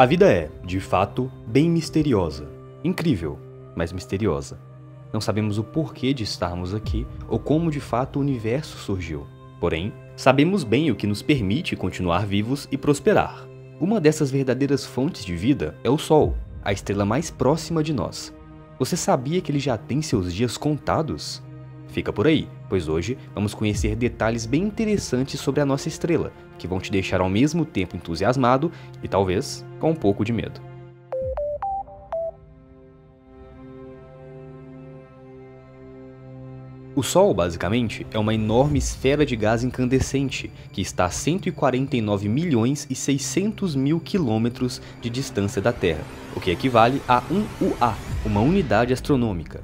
A vida é, de fato, bem misteriosa. Incrível, mas misteriosa. Não sabemos o porquê de estarmos aqui ou como de fato o universo surgiu. Porém, sabemos bem o que nos permite continuar vivos e prosperar. Uma dessas verdadeiras fontes de vida é o Sol, a estrela mais próxima de nós. Você sabia que ele já tem seus dias contados? Fica por aí, pois hoje vamos conhecer detalhes bem interessantes sobre a nossa estrela, que vão te deixar ao mesmo tempo entusiasmado e talvez com um pouco de medo. O Sol, basicamente, é uma enorme esfera de gás incandescente que está a 149 milhões e 600 mil quilômetros de distância da Terra, o que equivale a 1 UA, uma unidade astronômica.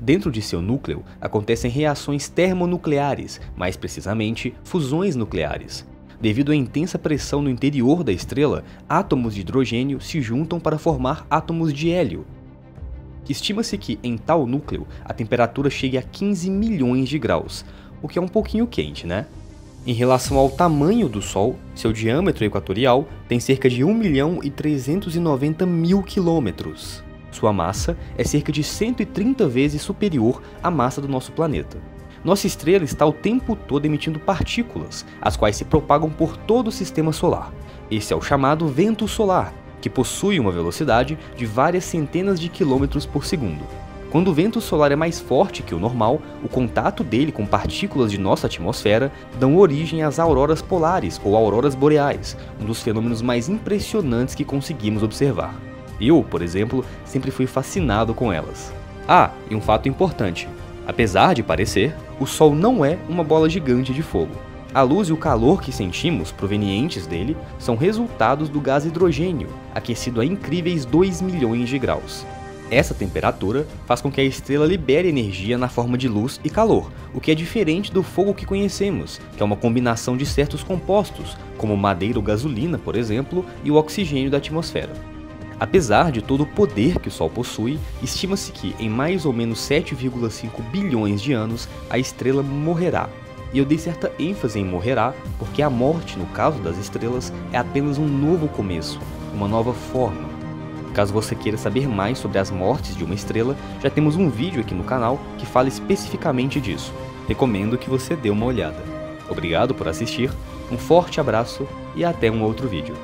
Dentro de seu núcleo acontecem reações termonucleares, mais precisamente fusões nucleares. Devido à intensa pressão no interior da estrela, átomos de hidrogênio se juntam para formar átomos de hélio. Estima-se que, em tal núcleo, a temperatura chegue a 15 milhões de graus, o que é um pouquinho quente, né? Em relação ao tamanho do Sol, seu diâmetro equatorial tem cerca de 1 milhão e 390 mil quilômetros. Sua massa é cerca de 130 vezes superior à massa do nosso planeta. Nossa estrela está o tempo todo emitindo partículas, as quais se propagam por todo o sistema solar. Esse é o chamado vento solar, que possui uma velocidade de várias centenas de quilômetros por segundo. Quando o vento solar é mais forte que o normal, o contato dele com partículas de nossa atmosfera dão origem às auroras polares ou auroras boreais, um dos fenômenos mais impressionantes que conseguimos observar. Eu, por exemplo, sempre fui fascinado com elas. Ah, e um fato importante: apesar de parecer, o Sol não é uma bola gigante de fogo. A luz e o calor que sentimos provenientes dele são resultados do gás hidrogênio, aquecido a incríveis 2 milhões de graus. Essa temperatura faz com que a estrela libere energia na forma de luz e calor, o que é diferente do fogo que conhecemos, que é uma combinação de certos compostos, como madeira ou gasolina, por exemplo, e o oxigênio da atmosfera. Apesar de todo o poder que o Sol possui, estima-se que em mais ou menos 7,5 bilhões de anos a estrela morrerá. E eu dei certa ênfase em morrerá porque a morte, no caso das estrelas, é apenas um novo começo, uma nova forma. Caso você queira saber mais sobre as mortes de uma estrela, já temos um vídeo aqui no canal que fala especificamente disso. Recomendo que você dê uma olhada. Obrigado por assistir, um forte abraço e até um outro vídeo.